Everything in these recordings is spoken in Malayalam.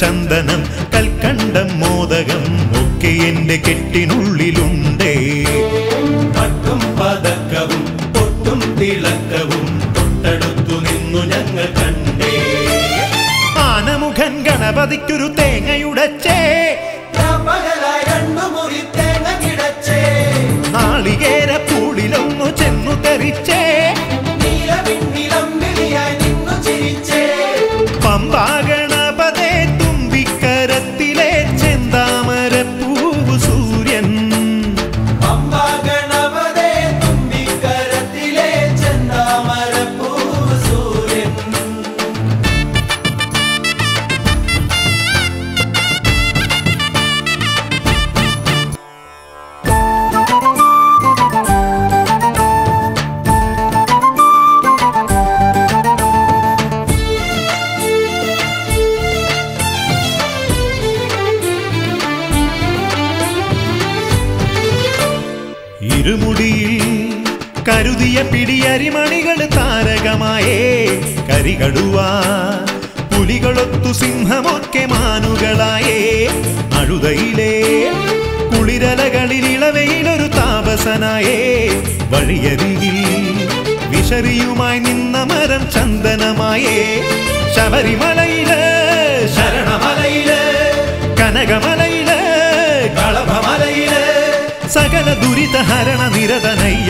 ചന്ദനം കൽക്കണ്ടം മോദകം ഒക്കെ എന്റെ കെട്ടിനുള്ളിലുണ്ടേ. പട്ടും പതക്കവും പൊട്ടും തിളക്കവും തൊട്ടടുത്തു നിന്നു ഞങ്ങൾ കണ്ടേ. ആനമുഖൻ ഗണപതിക്കൊരു തേങ്ങയുടച്ചേ നാളികേര പൂളിലൊന്നു ചെന്നു തെറിച്ചേ.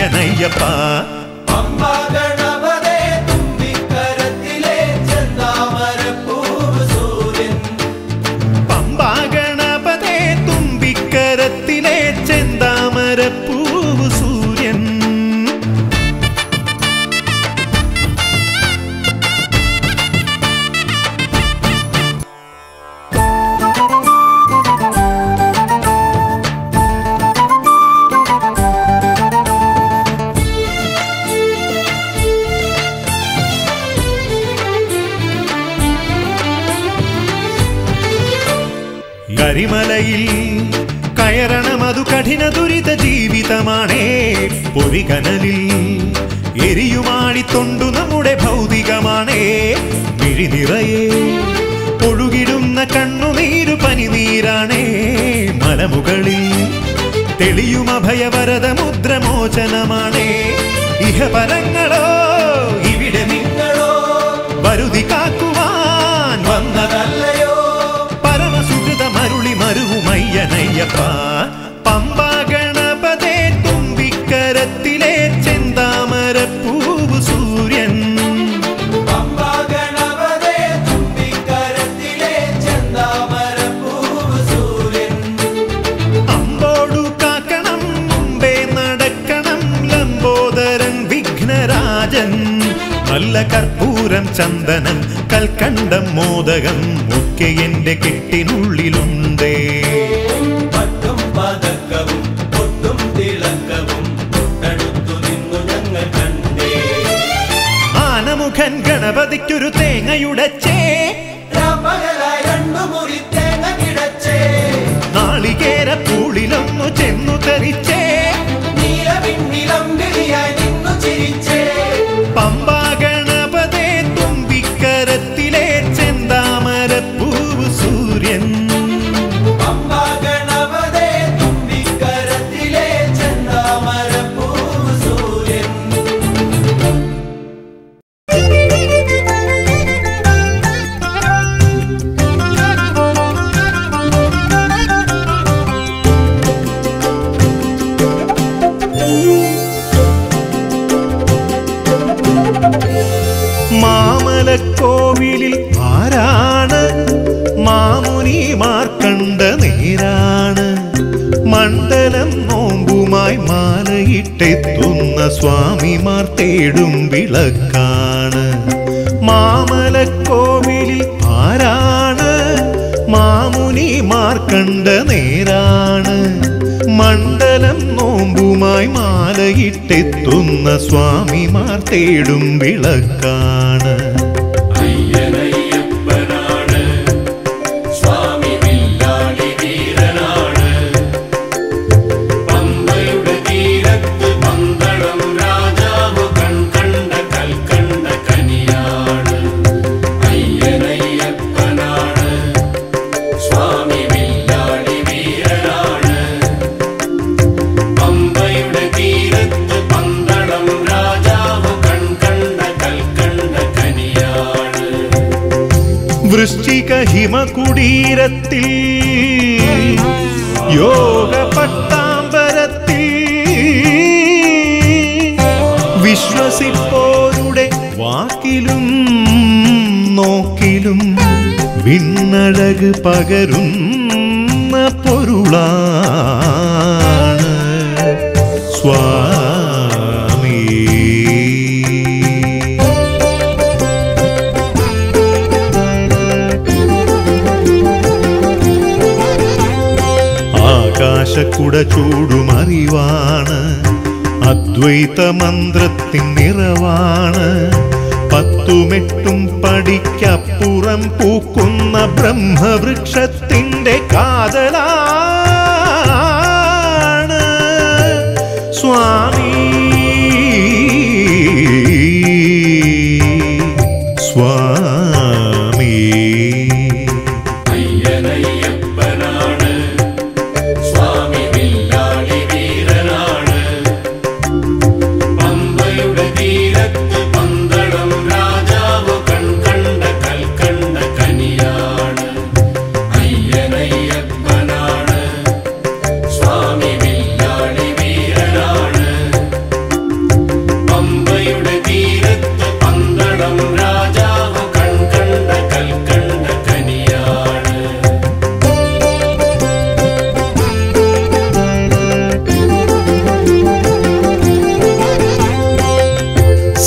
நையனையப்பா அம்பாத കനലിൽ എരിയുമാണി തൊണ്ടു നമ്മുടെ ഭൗതികമാണേ. മിഴി നിറയേ ഒഴുകിടുന്ന കണ്ണുനീരു പനിനീരാണേ. മലമുകളിൽ തെളിയുമഭയവരത മുദ്രമോചനമാണേ. ഇഹപരങ്ങളോ കണ്ട മോദകം ഒക്കെ എന്റെ കെട്ടിനുള്ളിലും മന്ദിരത്തിൽ യോഗ പട്ടാമ്പരത്തിൽ വിശ്വസിപ്പോരുടെ വാക്കിലും നോക്കിലും വിണ്ണഴക് പകരുന്നു. ചൂടുമറിവാണ്. അദ്വൈത മന്ത്രത്തിൻ നിറവാണ്. പത്തുമെട്ടും പടിക്കപ്പുറം പൂക്കുന്ന ബ്രഹ്മവൃക്ഷത്തിന്റെ കാതലാ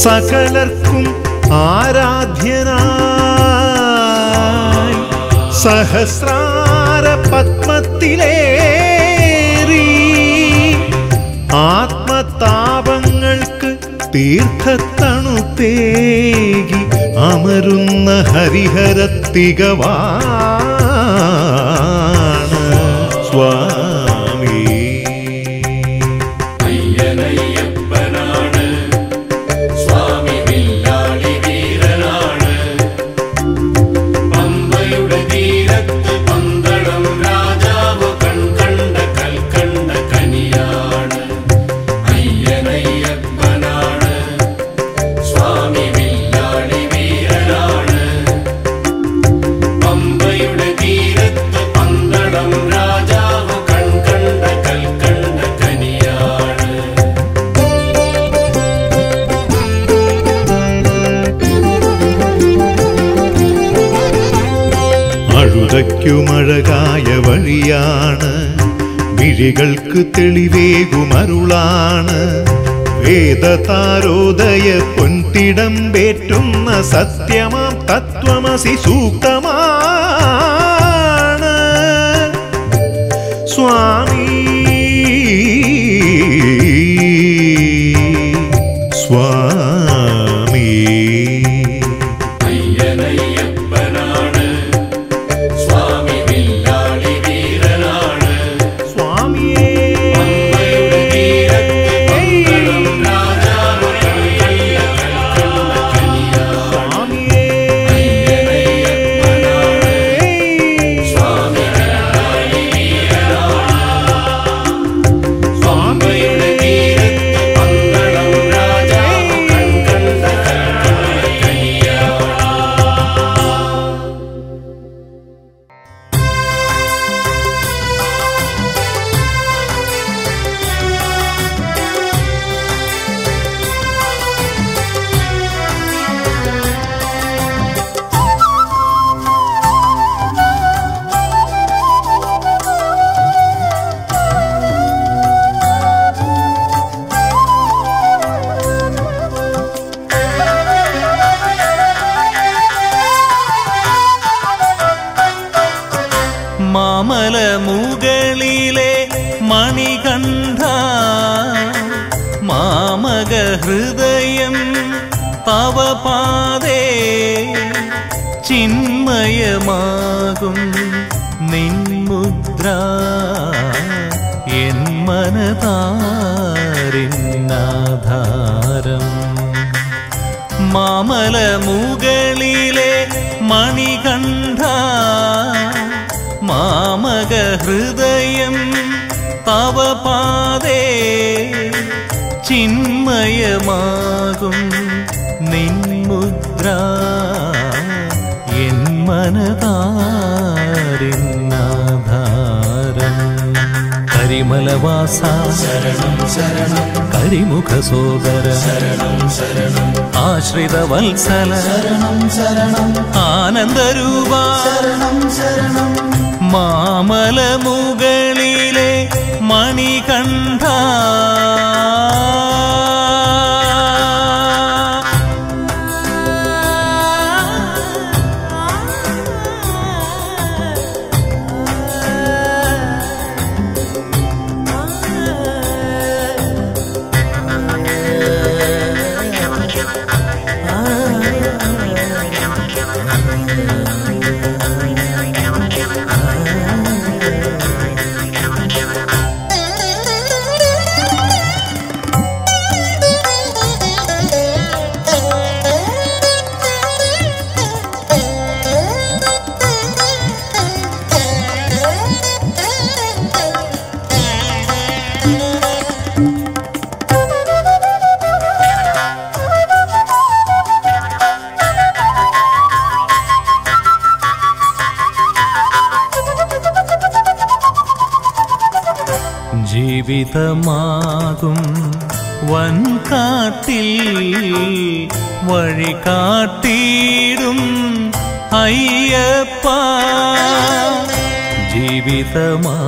സകലർക്കും ആരാധ്യനായി. സഹസ്രാര പത്മത്തിലേറി. ആത്മതാപങ്ങൾക്ക് തീർത്ഥത്തണു തേകി അമരുന്ന ഹരിഹരത്തികവാ. വിധികൾക്ക് തെളിവേകുമരുളാണ്. വേദതാരോദയ പൊൻതിടം പേറ്റുന്ന സത്യമാം തത്വമസി സൂക്തമാം ശരണം കരിമുഖ സോദര. ആശ്രിത വത്സല. ആനന്ദരൂപ. മാമല മുകളിലെ മണികണ്ഠ. கீதமாகும் வன்காத்தில் வழி காட்டிடும். ஐயப்பா ஜீவிதமாகும்.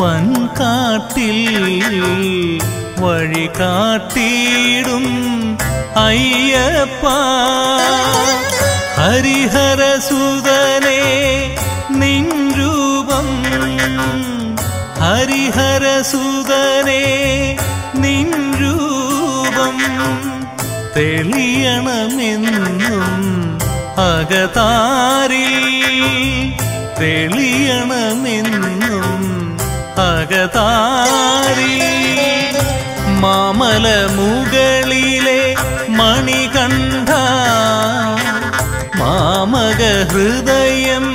வன்காட்டில் வழி காட்டிடும். ஐயப்பா ஹரிஹர சுதர் ഹരിഹരസുതനെ നിൻ രൂപം തെളിയണമെന്നും അകതാരി തെളിയണമെന്നും അകതാരി മാമല മുകളിലെ മണികണ്ഠ മാമക ഹൃദയം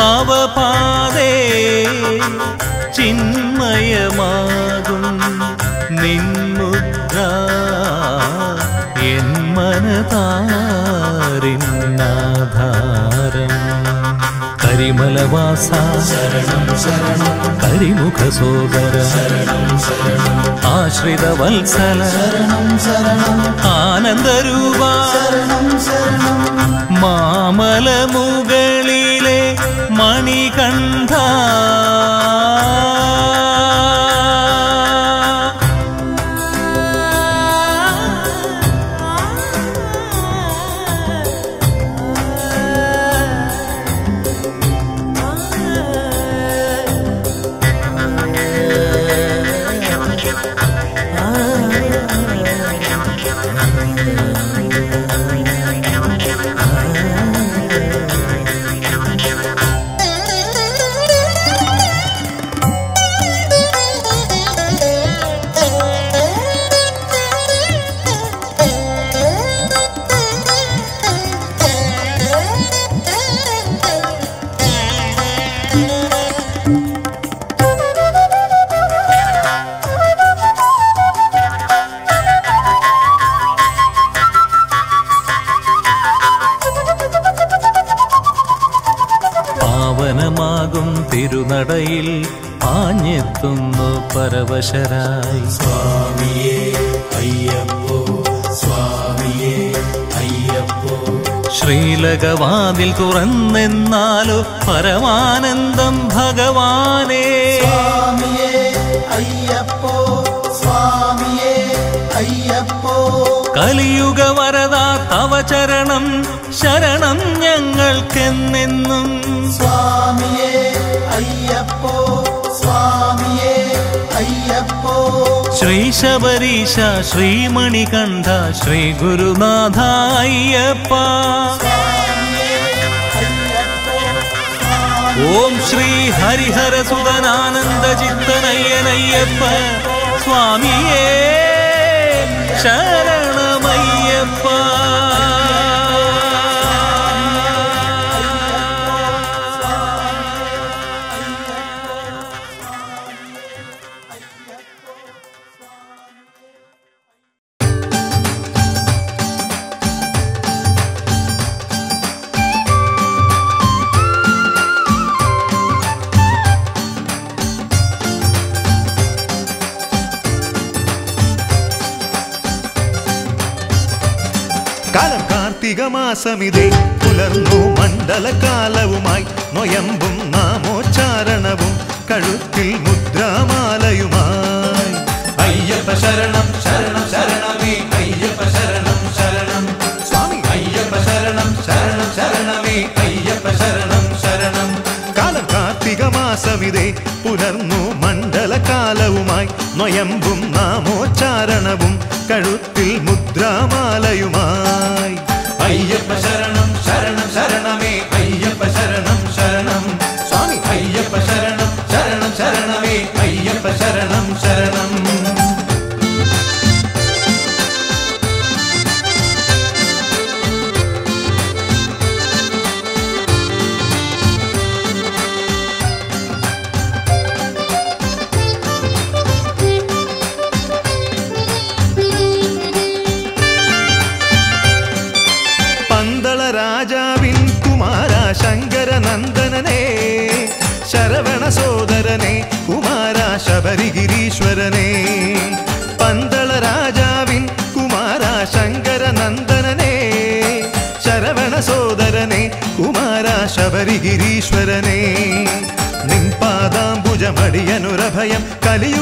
തവ പാതേ ചിന്മയമാകും നിൻമുദ്ര എൻ മനതാരിന്നാധാരം കരിമലവാസ ശരണം ശരണം കരിമുഖ സോദര ശരണം ശരണം ആശ്രിത വത്സല ശരണം ശരണം ആനന്ദരൂപ ശരണം ശരണം മാമല മുകളിലെ मणिकण्ठा പരവശരായി സ്വാമിയേ അയ്യപ്പോ സ്വാമിയേ അയ്യപ്പോ. ശ്രീലകവാതിൽ തുറന്നെന്നാലോ പരമാനന്ദം ഭഗവാനേ. സ്വാമിയേ അയ്യപ്പോ സ്വാമിയേ അയ്യപ്പോ. കലിയുഗ വരദാ തവ ചരണം ശരണം ഞങ്ങൾക്കെന്നെന്നും. സ്വാമിയേ ശ്രീ ശബരീശ ശ്രീമണികണ്ഠ ശ്രീ ഗുരുനാഥ അയ്യപ്പ. ഓം ശ്രീ ഹരിഹര സുതനാനന്ദ ചിത്തനയ്യനയ്യപ്പ. സ്വാമിയേ ശരണമയ്യപ്പ. മാസമിതേ പുലർന്നു മണ്ഡലകാലവുമായി നൊയമ്പും നാമോച്ചാരണവും കഴുത്തിൽ മുദ്രാമാലയുമായി. അയ്യപ്പ ശരണം ശരണം ശരണമേ അയ്യപ്പ ശരണം ശരണം. സ്വാമി. അയ്യപ്പ ശരണം ശരണം ശരണമേ അയ്യപ്പ ശരണം ശരണം. കാലം കാർത്തിക മാസമിതേ പുലർന്നു മണ്ഡലകാലവുമായി നൊയമ്പും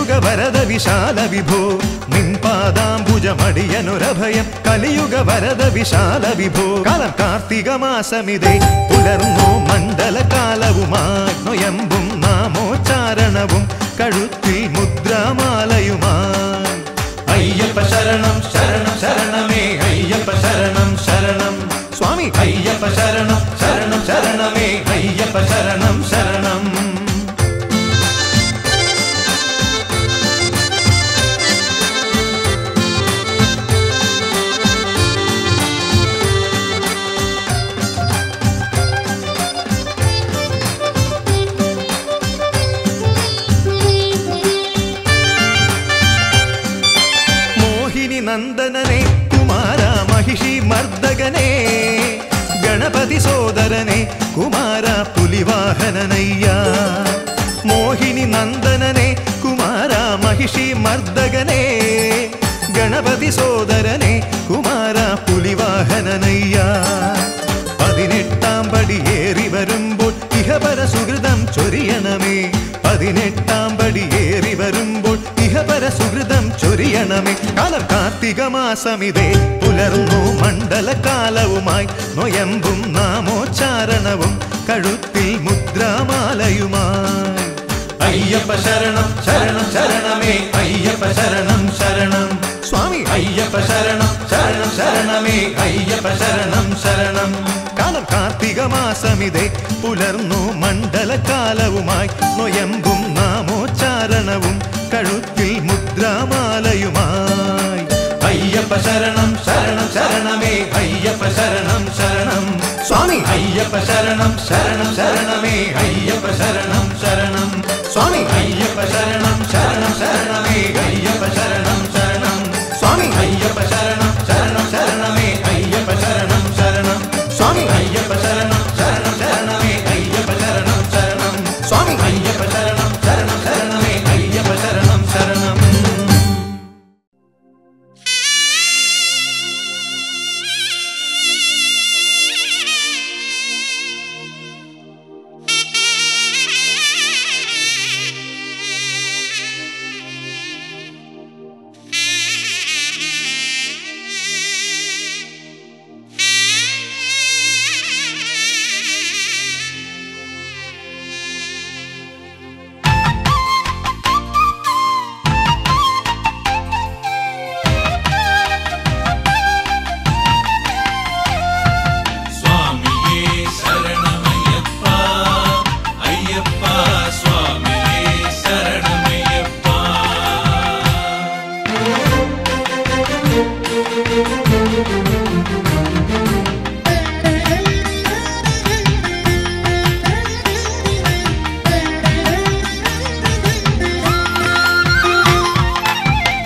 കലിയുഗ വരദ വിശാല വിഭോ നിൻപാദാംബുജമടിയനുരഭയം കലിയുഗ വരദ വിശാല വിഭോ കാലം കാർത്തിക മാസമിതേ പുലർന്നു മണ്ഡലകാലവുമായി നൊയമ്പും നാമോച്ചാരണവും കഴുത്തിൽ മുദ്രാമാലയുമായി അയ്യപ്പ ശരണം ശരണം ശരണമേ അയ്യപ്പ ശരണം ശരണം സ്വാമി അയ്യപ്പ ശരണം ശരണം ശരണമേ അയ്യപ്പ ശരണം ശരണം കുമാര പുലിവാഹനനയ്യ. മോഹിനി നന്ദനനെ കുമാര മഹിഷി മർദ്ദകനെ. ഗണപതി സോദരനെ കുമാര പുലിവാഹനനയ്യ. പതിനെട്ടാം പടിയേറി വരുമ്പോൾ ഇഹപര സുഹൃതം ചൊരിയണമേ. പതിനെട്ടാം സുഹൃതം ചൊരിയണമേ കാലം കാർത്തിക മാസമിതേ. പുലർന്നു മണ്ഡലകാലവുമായി നൊയമ്പും നാമോച്ചാരണവും കഴുത്തിൽ മുദ്രാമാലയുമായി. അയ്യപ്പ ശരണം ശരണം ശരണമേ. അയ്യപ്പ ശരണം ശരണം. സ്വാമി അയ്യപ്പ ശരണം ശരണം ശരണമേ. അയ്യപ്പ ശരണം ശരണം. കാലം കാർത്തിക മാസമിതേ. പുലർന്നു മണ്ഡലകാലവുമായി നൊയമ്പും നാമോച്ചാരണവും சரணவும் கழுத்தில் முத்ராமாலையுமாய் ஐயப்ப சரணம் சரணம் சரணமே ஐயப்ப சரணம் சரணம் சுவாமி ஐயப்ப சரணம் சரணம் சரணமே ஐயப்ப சரணம் சரணம் சுவாமி ஐயப்ப சரணம் சரணம் சரணமே ஐயப்ப சரணம் சரணம் சுவாமி ஐயப்ப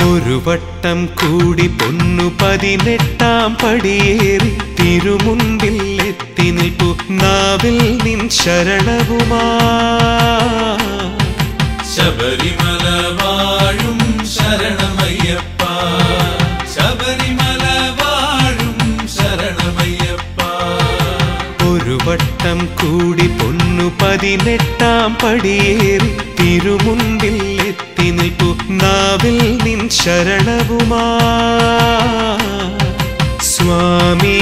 ഒരു വട്ടം കൂടി പൊന്നു പതിനെട്ടാം പടിയേറി തിരുമുൻപിൽ എത്തി നിൽപ്പു നാവിൽ നിൻ ശരണവുമാ ശബരിമല വാഴും ശരണമയ്യപ്പ ശബരിമല വാഴും ശരണമയ്യപ്പ വട്ടം കൂടി പൊന്നു പതിനെട്ടാം പടിയേറി തിരുമുൻപിൽ എത്തി നിൽപ്പു നാവിൽ നിൻ ശരണവുമാ സ്വാമി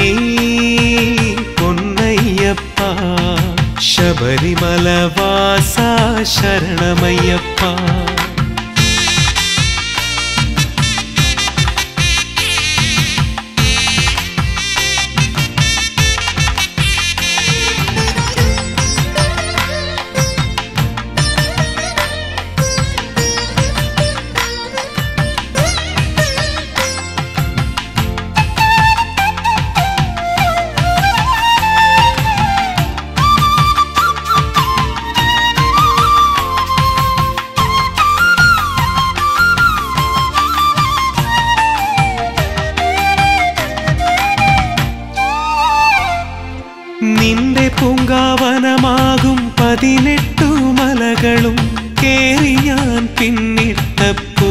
പൊന്നയ്യപ്പ ശബരിമല വാസ ശരണമയ്യപ്പ പതിനെട്ടു മലകളും കേറിയാൻ പിന്നിട്ടപ്പോ.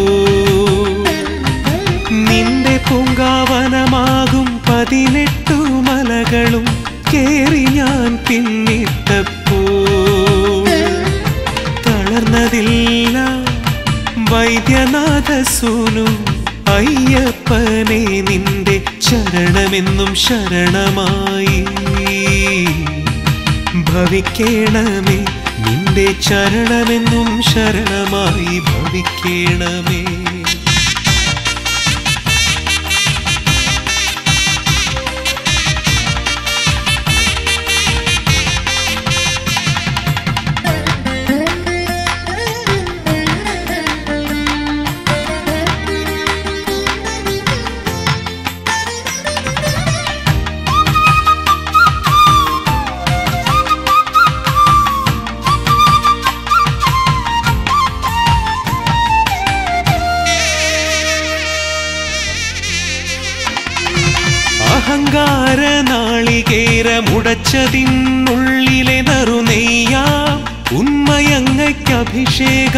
നിന്റെ പൂങ്കാവനമാകും പതിനെട്ടു മലകളും കേറി ഞാൻ പിന്നിട്ടപ്പോ. തളർന്നതില്ല വൈദ്യനാഥ സൂനു അയ്യപ്പനെ നിന്റെ ശരണമെന്നും ശരണമായി. ഭവിക്കേണമേ നിന്റെ ചരണമെന്നും ശരണമായി ഭവിക്കേണമേ.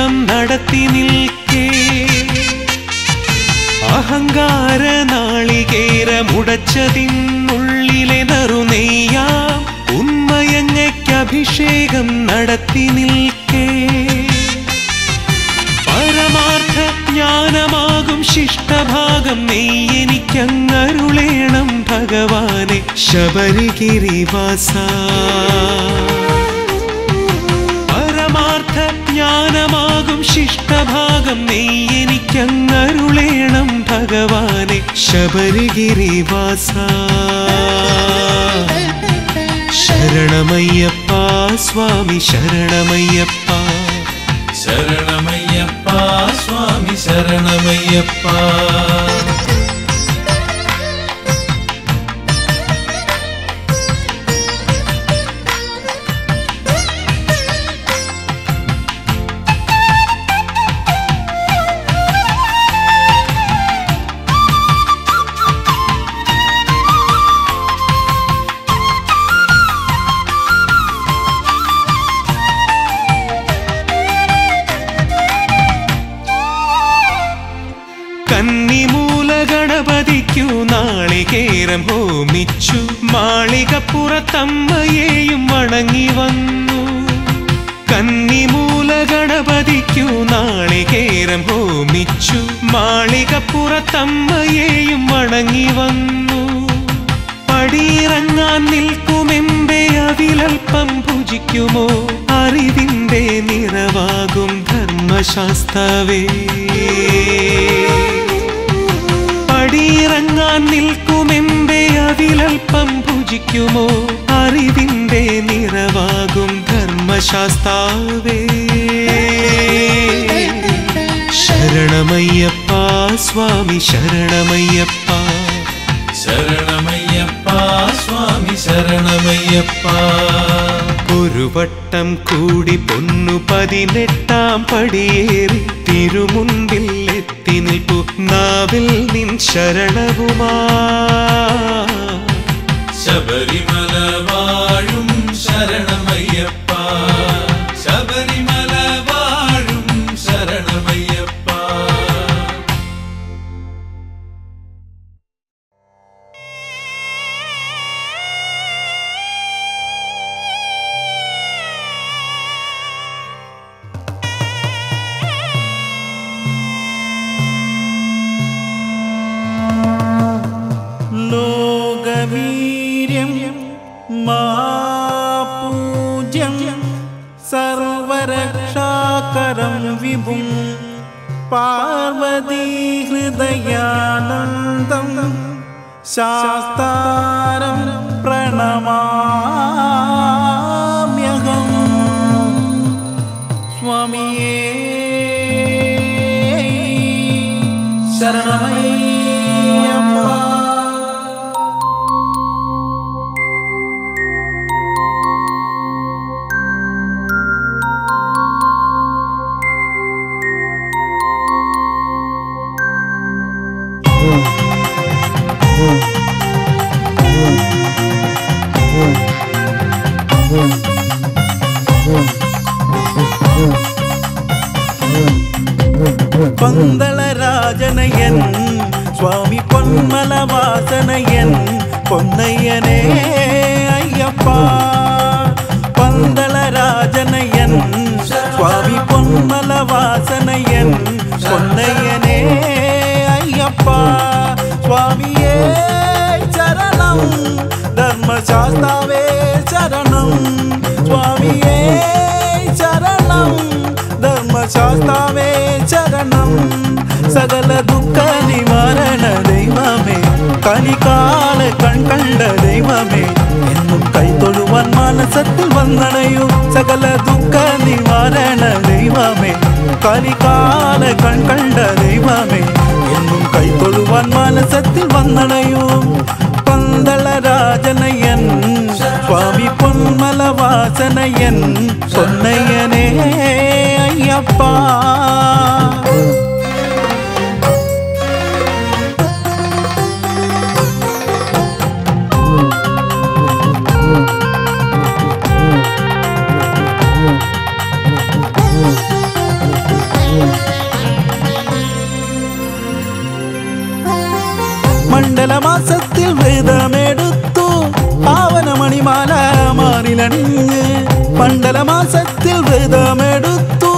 അഭിഷേകം നടത്തി നിൽക്കേ. അഹങ്കാര നാളികേര മുടച്ചതിനുള്ളിലെ നറുനെയ്യാം. അഭിഷേകം നടത്തി നിൽക്കേ. പരമാർത്ഥ ജ്ഞാനമാകും ശിഷ്ടഭാഗം. നെയ്യെനിക്കങ്ങരുളേണം ഭഗവാനെ. ശബരിഗിരിവാസ ജ്ഞാനമാകും ശിഷ്ടഭാഗം. നെയ്യെനിക്കങ്ങരുളേണം ഭഗവാനെ. ശബരിഗിരിവാസ ശരണമയ്യപ്പ സ്വാമി ശരണമയ്യപ്പ. ശരണമയ്യപ്പ സ്വാമി ശരണമയ്യപ്പ. മാളികപ്പുറത്തമ്മയെയും വണങ്ങി വന്നു. കന്നിമൂല ഗണപതിക്കു നാളികേരം ഹോമിച്ചു. മാളികപ്പുറത്തമ്മയെയും വണങ്ങി വന്നു. പടിയിറങ്ങാൻ നിൽക്കുമെമ്പെ അവിലൽപ്പം ഭുജിക്കുമോ അറിവിന്റെ നിറവാകും ധർമ്മശാസ്ത്രവേ. പടിയിറങ്ങാൻ നിൽക്കുമെമ്പെ അതിലൽപ്പം ഭുജിക്കുമോ അറിവിന്റെ നിറവാകും ധർമ്മശാസ്താവേ. ശരണമയ്യപ്പ സ്വാമി ശരണമയ്യപ്പ. ശരണമയ്യപ്പ സ്വാമി ശരണമയ്യപ്പ. ഒരു വട്ടം കൂടി പൊന്നു പതിനെട്ടാം പടിയേറി തിരുമുൻപിൽ എത്തി നിൽപ്പു. നാവിൽ നിൻ ശരണവുമാ. ശബരിമല വാഴും ശരണമയ്യപ്പ. ശബരിമല വാഴും ശരണമയ്യപ്പ. ലോകമീ ഹൃദയാനന്ദം ശാസ്താരം பந்தளராஜனையன் சுவாமி பொன்மல வாசனையன் பொன்னையனே ஐயப்பா. பந்தளராஜனையன் சுவாமி பொன்மல வாசனையன் பொன்னையனே ஐயப்பா. சுவாமியே சரணம் தர்மசாஸ்தாவே சரணம். சுவாமியே சரணம். శాస్తావే చరణం సగల దుఃఖ నివారణ దైవమే கலிகால கண் கண்ட தெய்வமே. என்னும் கை தொழுவான் மனசத்தில் வந்தனையும் சகல துக்க நிவாரண தெய்வமே. கலிகால கண் கண்ட தெய்வமே. என்னும் கை தொழுவான் மனசத்தில் வந்தனையும் பந்தளராஜனையன் சுவாமி பொன்மலவாசனையன் சொன்னையனே ஐயப்பா. മാറിലണിഞ്ഞ് മണ്ഡലമാസത്തിൽ വ്രതമെടുത്തു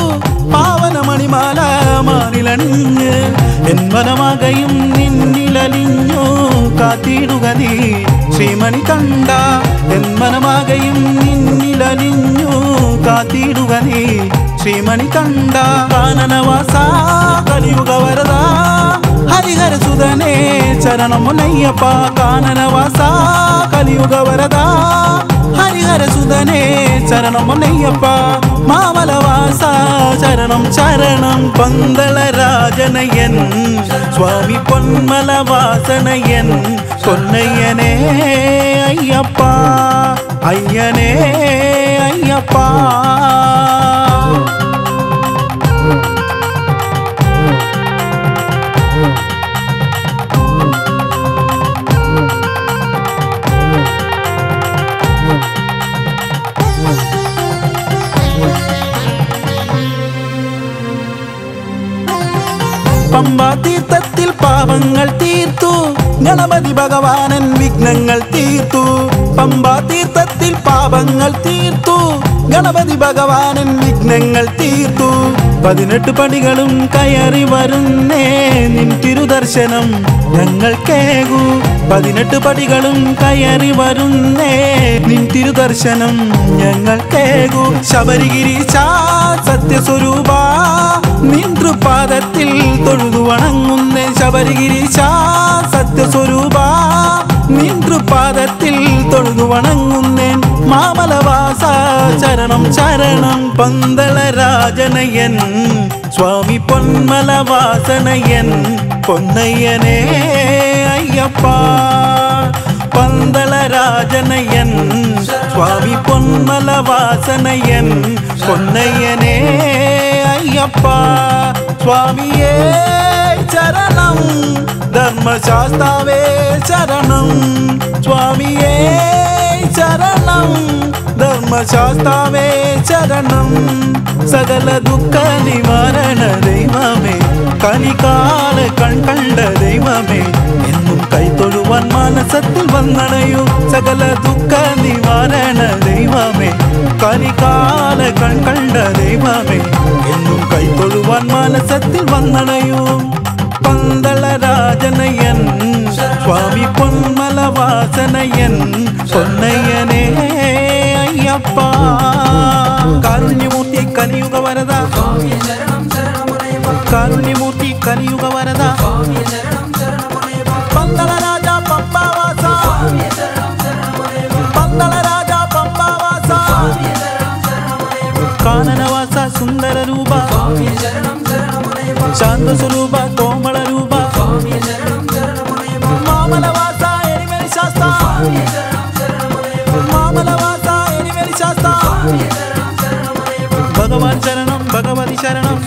പാവനമണിമാല മാറിലണിഞ്ഞ് എന്മനമകയും നിന്നിലലിഞ്ഞു കാത്തിടുക നീ ശ്രീമണി കണ്ട എന്മനമകയും നിന്നിലലിഞ്ഞു കാത്തിടുക നീ ശ്രീമണി കണ്ട കാനനവാസ കലിയുഗ വരദാ ഹരിഹര സുതനേ ചരണമുനയ്യപ്പ കാനനവാസ കലിയുഗ വരദ அரசுதனே சரணம் பொன்னையப்பா மாமலவாசா சரணம் சரணம் பந்தள ராஜனையன். சுவாமி பொன்மலவாசனையன் பொன்னையனே ஐயப்பா. ஐயனே ஐயப்பா. പാപങ്ങൾ തീർത്തു. ഗണപതി ഭഗവാനൻ വിഘ്നങ്ങൾ തീർത്തു. പമ്പാ തീർത്ഥത്തിൽ പാപങ്ങൾ തീർത്തു. ഗണപതി ഭഗവാനൻ വിഘ്നങ്ങൾ തീർത്തു. പതിനെട്ട് പടികളും കയറി വരുന്നേ നിൻ തിരുദർശനം ഞങ്ങൾ കേകൂ പതിനെട്ട് പടികളും കയറി വരുന്നേ നിൻ തിരുദർശനം ഞങ്ങൾ കേകൂ ചാ സത്യസ്വരൂപ. നിൻ തൃപാദത്തിൽ തൊഴുതു വണങ്ങുന്നേ ശബരിഗിരീശ സത്യസ്വരൂപ നിൻ തൃപാദത്തിൽ തൊഴുതു വണങ്ങുന്നേൻ മാമലവാസ ചരണം ചരണം പന്തളരാജനയൻ സ്വാമി പൊന്മലവാസനയൻ പൊന്നയ്യനേ അയ്യപ്പ പന്തളരാജനയൻ സ്വാമി പൊന്മലവാസനയൻ പൊന്നയ്യനേ ஐயப்பா சுவாமியே சரணம். தர்மசாஸ்தாவே சரணம். சுவாமியே சரணம். தர்மசாஸ்தாவே சரணம். சகல துக்க நிவாரண தெய்வமே கனிகால கண் கண்ட தெய்வமே കൈതൊഴുവാൻ മാനസത്തിൽ വന്നണയൂ സകല ദുഃഖ നിവാരണ ദൈവമേ കലികാല കൺകണ്ട ദൈവമേ എന്നും കൈതൊഴുവാൻ മാനസത്തിൽ വന്നണയൂ പന്തളരാജനയൻ സ്വാമി പൊന്മല വാസനയൻ പൊന്നയ്യനേ അയ്യപ്പ കാരുണ്യമൂർത്തി കലിയുഗ വരദ കാരുണ്യമൂർത്തി കലിയുഗ വരദ శాంత స్వరూప కోమళ రూప. మామల వాస ఎనిమిది శాస్త మామల వాస భగవాన్ శరణం భగవతి శరణం.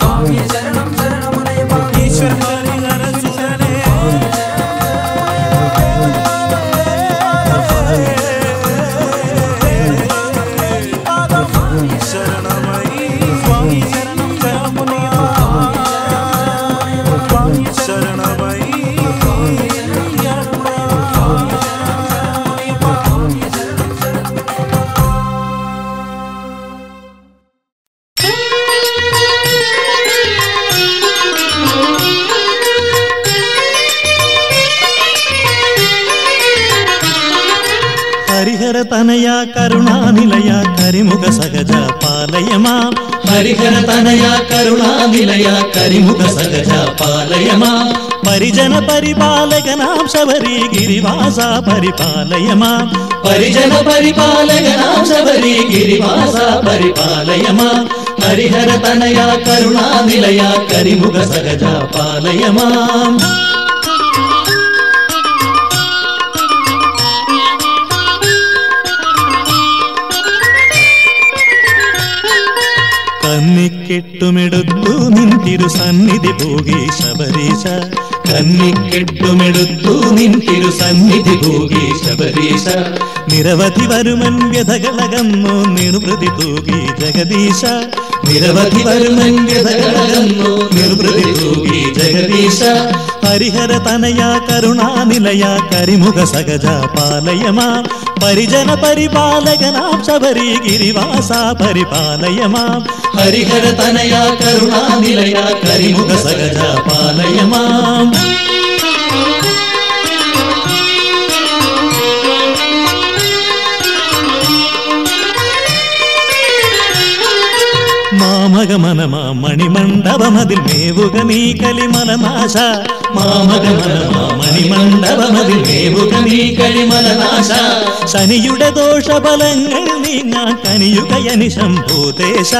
నిలయ కరిముఖ సగజ పాలయమా? పరిజన పరిపాలకనాం శబరి గిరివాస పరిపాలయమా? పరిజన పరిపాలకనాం శబరి గిరివాస పరిపాలయమా? హరిహర తనయ కరుణా నిలయ కరిముఖ సగజ పాలయమా? കന്നിക്കെട്ടുമെടുത്തു നിൻ തിരുസന്നിധി പോകി ശബരീശ കന്നിക്കെട്ടുമെടുത്തു നിൻ തിരുസന്നിധി ഭൂകി ശബരീശ നിരവധി വരുമൻ വ്യഥകളകന്നു നിർവൃതി തൂകി ജഗദീശ. നിരവധി വരുമൻ വ്യതകളകന്നു നിർവൃതി തൂകി ജഗദീശ ഹരിഹര തനയ കരുണാനിലയ കരിമുഖ സഹജ പാലയമാം പരിജന പരിപാലകനാം ശബരി ഗിരിവാസ പരിപാലയമാം ഹരിഹര തനയ കരുണാനിലയ കരിമുഖ സഹജ പാലയമാം മാമകമനമാ മണിമണ്ഡപമതിൽ മേവുക നീ കലിമലനാശ മാമകമനമാ മണിമണ്ഡപമതിൽ മേവുക നീ കരിമലനാശ ശനിയുടെ ദോഷഫലങ്ങൾ നീങ്ങാൻ കനിയുകയനി ശംഭൂതേശ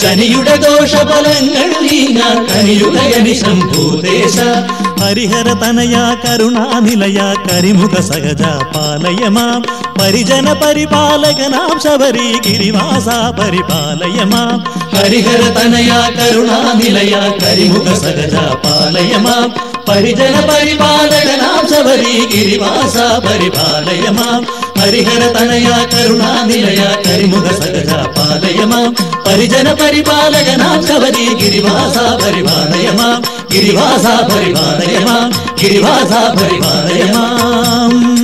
ശനിയുടെ ദോഷഫലങ്ങൾ നീങ്ങാൻ കനിയുകയനി ശംഭൂദേശ ഹരിഹര തനയ കരുണാനിലയ കരിമുഖ സഹജ പാലയമാം പരിജന പരിപാലകനാം ശബരി ഗിരിവാസ പരിപാലയമാം ഹരിഹര परिजन तनया करुणा निलया करिमुख सगजा पालय माम् परिजन परिपालयना शबरी गिरिवासा परिपालय माम् हरिहर तनया करुणा निलया करिमुख सगजा पालय माम् परिजन परिपालयना शबरी गिरिवासा परिपालय माम् गिरिवासा परिपालय माम्